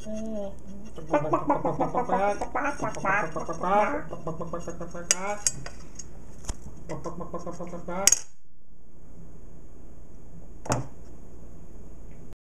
Pak pak pak pak